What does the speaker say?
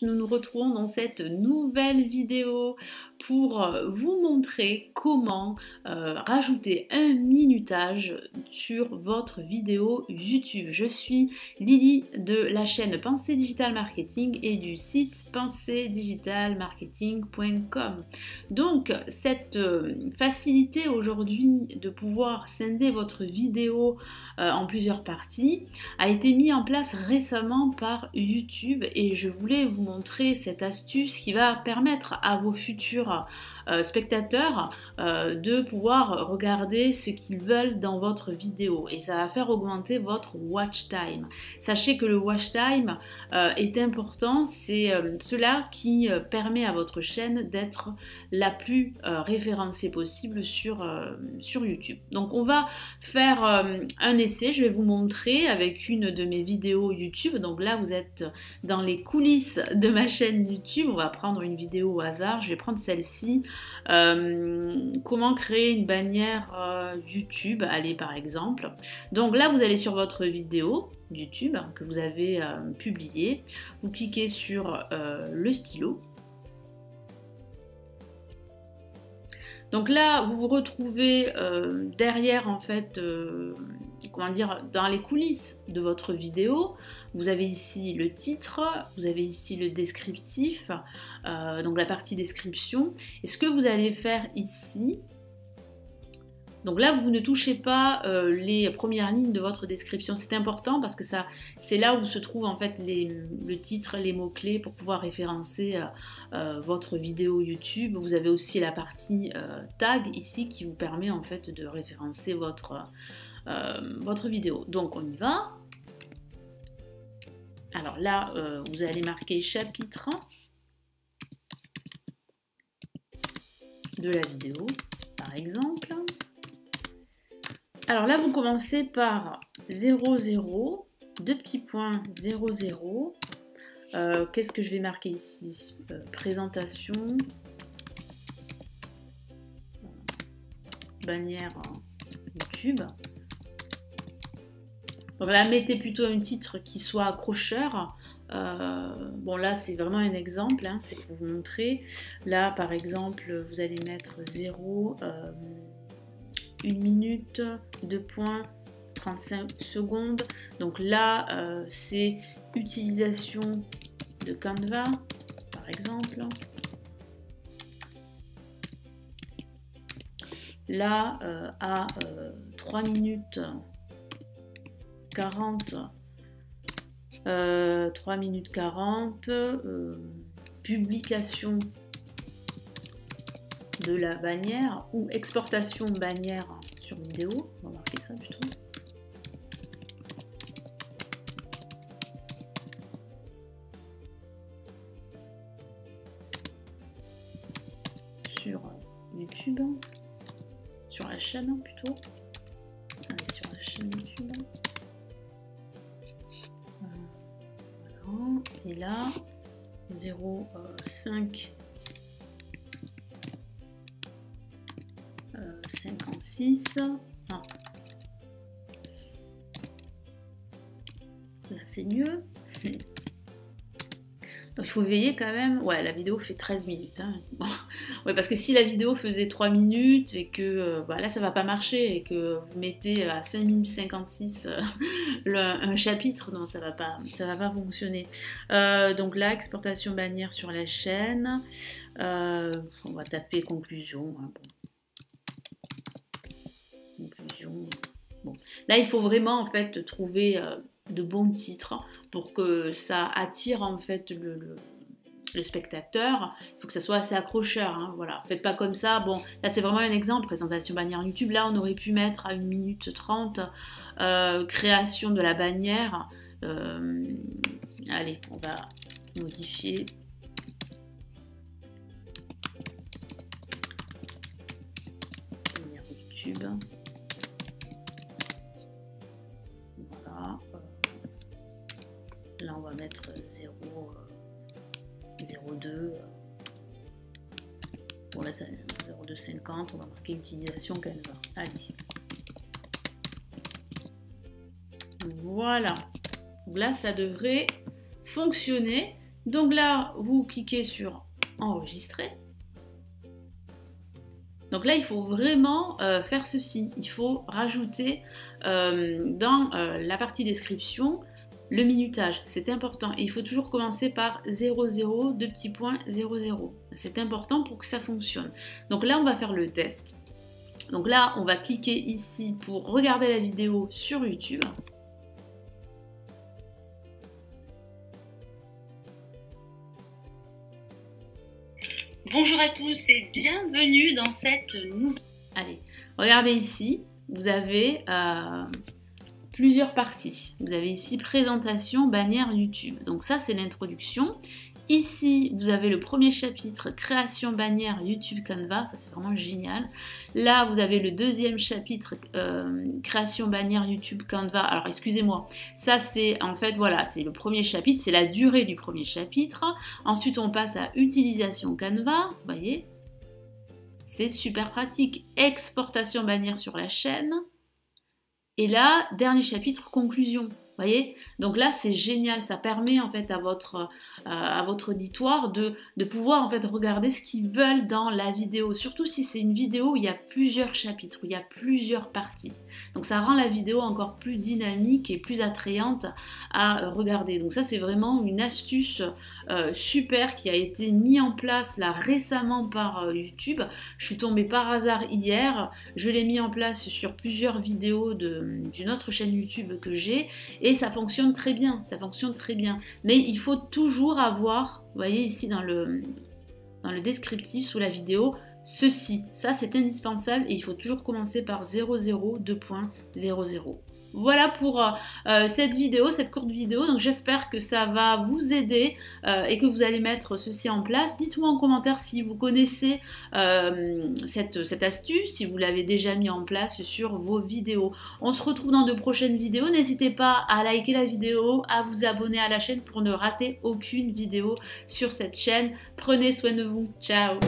Nous nous retrouvons dans cette nouvelle vidéo pour euh, vous montrer comment euh, rajouter un minutage sur votre vidéo YouTube. Je suis Lily de la chaîne Pensée Digital Marketing et du site penséedigitalmarketing.com. Donc cette euh, facilité aujourd'hui de pouvoir scinder votre vidéo en plusieurs parties a été mise en place récemment par YouTube et je voulais vous cette astuce qui va permettre à vos futurs euh, spectateurs euh, de pouvoir regarder ce qu'ils veulent dans votre vidéo et ça va faire augmenter votre watch time. Sachez que le watch time euh, est important, c'est cela qui permet à votre chaîne d'être la plus référencée possible sur, sur YouTube. Donc on va faire un essai, je vais vous montrer avec une de mes vidéos YouTube. Donc là vous êtes dans les coulisses de ma chaîne YouTube, on va prendre une vidéo au hasard, je vais prendre celle-ci euh, comment créer une bannière euh, YouTube, allez par exemple. Donc là, vous allez sur votre vidéo YouTube que vous avez euh, publiée, vous cliquez sur le stylo. Donc là, vous vous retrouvez derrière en fait comment dire, dans les coulisses de votre vidéo. Vous avez ici le titre, vous avez ici le descriptif, euh, donc la partie description. Et ce que vous allez faire ici, donc là, vous ne touchez pas euh, les premières lignes de votre description. C'est important parce que c'est là où se trouvent en fait le titre, les mots-clés pour pouvoir référencer euh, votre vidéo YouTube. Vous avez aussi la partie tag ici qui vous permet en fait de référencer votre, euh, votre vidéo. Donc on y va. Alors là, euh, vous allez marquer chapitre de la vidéo, par exemple. Alors là, vous commencez par 00, deux petits points 00. Euh, qu'est-ce que je vais marquer ici? Présentation. Bannière YouTube. Donc là, mettez plutôt un titre qui soit accrocheur. Euh, bon là c'est vraiment un exemple, hein, c'est pour vous montrer. Là par exemple vous allez mettre 0, 1 euh, minute, 2 points, 35 secondes. Donc là euh, c'est utilisation de Canva par exemple. Là à 3 minutes 40, 3 euh, minutes 40, euh, publication de la bannière ou exportation bannière sur vidéo. On va marquer ça plutôt. Sur YouTube. Sur la chaîne plutôt. Allez, sur la chaîne YouTube. Et là, 0,5. Là, c'est mieux. Donc, il faut veiller quand même. Ouais, la vidéo fait 13 minutes. Hein. Ouais, parce que si la vidéo faisait 3 minutes et que euh, bah, là, ça va pas marcher et que vous mettez à 5 minutes 56 euh, le, un chapitre, non, ça va pas, ça va pas fonctionner. Euh, donc là, exportation bannière sur la chaîne. Euh, on va taper conclusion. Hein, Là, il faut vraiment en fait trouver de bons titres pour que ça attire en fait le, spectateur. Il faut que ça soit assez accrocheur. Hein, voilà, faites pas comme ça. Bon, là c'est vraiment un exemple, présentation bannière YouTube. Là, on aurait pu mettre à 1 minute 30 euh, création de la bannière. Euh, allez, on va modifier. YouTube. Là, on va mettre 0, 0,2. Euh, bon, là, 0,250. On va marquer utilisation Canva. Allez. Voilà. Là, ça devrait fonctionner. Donc là, vous cliquez sur enregistrer. Donc là, il faut vraiment euh, faire ceci. Il faut rajouter euh, dans euh, la partie description le minutage. C'est important. Et il faut toujours commencer par 00, deux petits points, 00. C'est important pour que ça fonctionne. Donc là, on va faire le test. Donc là, on va cliquer ici pour regarder la vidéo sur YouTube. Bonjour à tous et bienvenue dans cette nouvelle... Allez, regardez ici, vous avez euh, plusieurs parties. Vous avez ici présentation, bannière YouTube. Donc ça c'est l'introduction. Ici, vous avez le premier chapitre, création bannière YouTube Canva, ça c'est vraiment génial. Là, vous avez le deuxième chapitre, euh, création bannière YouTube Canva. Alors, excusez-moi, ça c'est en fait, voilà, c'est le premier chapitre, c'est la durée du premier chapitre. Ensuite, on passe à utilisation Canva, vous voyez, c'est super pratique. Exportation bannière sur la chaîne. Et là, dernier chapitre, conclusion voyez? Donc là, c'est génial. Ça permet en fait à votre, euh, à votre auditoire de, de, pouvoir en fait regarder ce qu'ils veulent dans la vidéo. Surtout si c'est une vidéo où il y a plusieurs chapitres, où il y a plusieurs parties. Donc ça rend la vidéo encore plus dynamique et plus attrayante à regarder. Donc ça, c'est vraiment une astuce euh, super qui a été mis en place là récemment par euh, YouTube. Je suis tombée par hasard hier. Je l'ai mis en place sur plusieurs vidéos d'une autre chaîne YouTube que j'ai ça fonctionne très bien, ça fonctionne très bien. Mais il faut toujours avoir, vous voyez ici dans le, dans le descriptif sous la vidéo, ceci. Ça c'est indispensable et il faut toujours commencer par 002.00. Voilà pour euh, euh, cette vidéo, cette courte vidéo. Donc j'espère que ça va vous aider euh, et que vous allez mettre ceci en place. Dites-moi en commentaire si vous connaissez cette, cette, astuce, si vous l'avez déjà mis en place sur vos vidéos. On se retrouve dans de prochaines vidéos. N'hésitez pas à liker la vidéo, à vous abonner à la chaîne pour ne rater aucune vidéo sur cette chaîne. Prenez soin de vous. Ciao